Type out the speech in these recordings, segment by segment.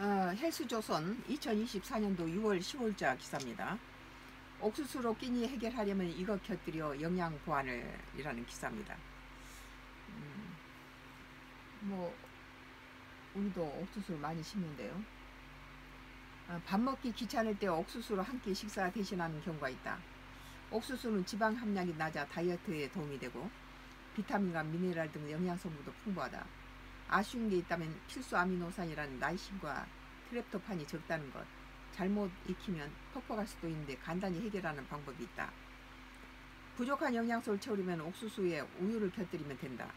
어, 헬스조선 2024년도 6월 15일자 기사입니다. 옥수수로 끼니 해결하려면 이거 곁들여 영양 보완을 이라는 기사입니다. 음, 뭐 우리도 옥수수를 많이 심는데요. 어, 밥 먹기 귀찮을 때 옥수수로 한 끼 식사 대신하는 경우가 있다. 옥수수는 지방 함량이 낮아 다이어트에 도움이 되고 비타민과 미네랄 등 영양 성분도 풍부하다. 아쉬운 게 있다면 필수 아미노산이라는 나이신과 트랩토판이 적다는 것. 잘못 익히면 퍽퍽할 수도 있는데 간단히 해결하는 방법이 있다. 부족한 영양소를 채우려면 옥수수에 우유를 곁들이면 된다.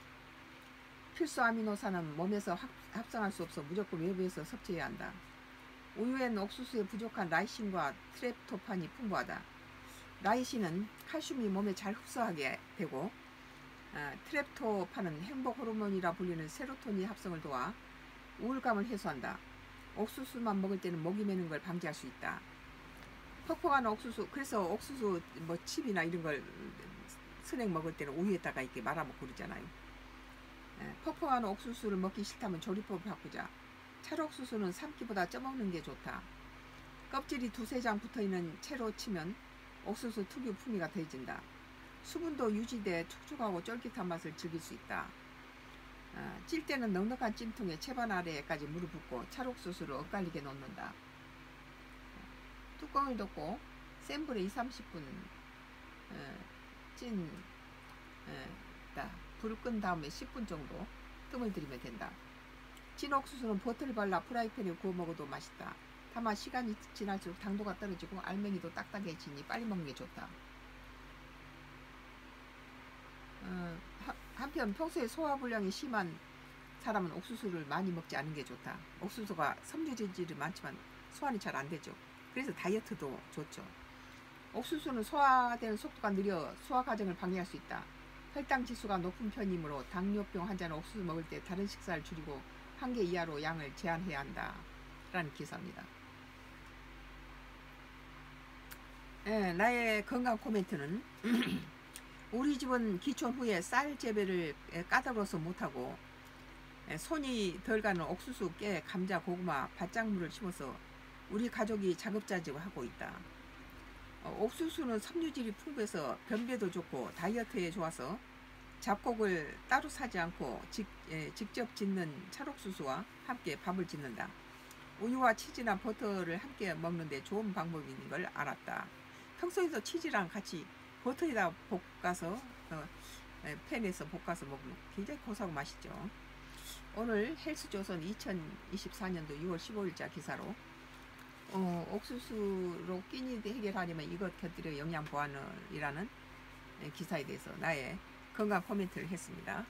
필수 아미노산은 몸에서 합성할 수 없어 무조건 외부에서 섭취해야 한다. 우유엔 옥수수에 부족한 라이신과 트랩토판이 풍부하다. 라이신은 칼슘이 몸에 잘 흡수하게 되고 아, 트랩토판은 행복 호르몬이라 불리는 세로토닌 합성을 도와 우울감을 해소한다. 옥수수만 먹을 때는 목이 메는 걸 방지할 수 있다. 퍽퍽한 옥수수 그래서 옥수수 뭐 칩이나 이런 걸 스낵 먹을 때는 우유에다가 이렇게 말아 먹고 그러잖아요. 에, 퍽퍽한 옥수수를 먹기 싫다면 조리법을 바꾸자. 찰옥수수는 삶기보다 쪄먹는 게 좋다. 껍질이 두세 장 붙어있는 채로 치면 옥수수 특유 풍미가 더해진다. 수분도 유지돼 촉촉하고 쫄깃한 맛을 즐길 수 있다. 아, 찔 때는 넉넉한 찜통에 채반 아래까지 물을 붓고 찰옥수수를 엇갈리게 넣는다. 뚜껑을 덮고 센 불에 2, 30분 어, 찐 어, 불을 끈 다음에 10분 정도 뜸을 들이면 된다. 찐 옥수수는 버터를 발라 프라이팬에 구워 먹어도 맛있다. 다만 시간이 지날수록 당도가 떨어지고 알맹이도 딱딱해지니 빨리 먹는 게 좋다. 어, 한편 평소에 소화불량이 심한 사람은 옥수수를 많이 먹지 않은 게 좋다. 옥수수가 섬유 재질이 많지만 소화는 잘 안 되죠. 그래서 다이어트도 좋죠. 옥수수는 소화되는 속도가 느려 소화 과정을 방해할 수 있다. 혈당 지수가 높은 편이므로 당뇨병 환자는 옥수수 먹을 때 다른 식사를 줄이고 한 개 이하로 양을 제한해야 한다. 라는 기사입니다. 네, 나의 건강 코멘트는 우리 집은 기촌 후에 쌀 재배를 까다로워서 못하고 손이 덜 가는 옥수수, 깨, 감자, 고구마, 밭작물을 심어서 우리 가족이 자급자족하고 있다. 어, 옥수수는 섬유질이 풍부해서 변비에도 좋고 다이어트에 좋아서 잡곡을 따로 사지 않고 직, 예, 직접 짓는 찰옥수수와 함께 밥을 짓는다. 우유와 치즈나 버터를 함께 먹는데 좋은 방법인 걸 알았다. 평소에도 치즈랑 같이 버터에다 볶아서 어, 팬에서 볶아서 먹으면 굉장히 고소하고 맛있죠. 오늘 헬스조선 2024년도 6월 15일자 기사로 어, 옥수수로 끼니 해결하려면 이것 곁들여 영양 보완을이라는 기사에 대해서 나의 건강 코멘트를 했습니다.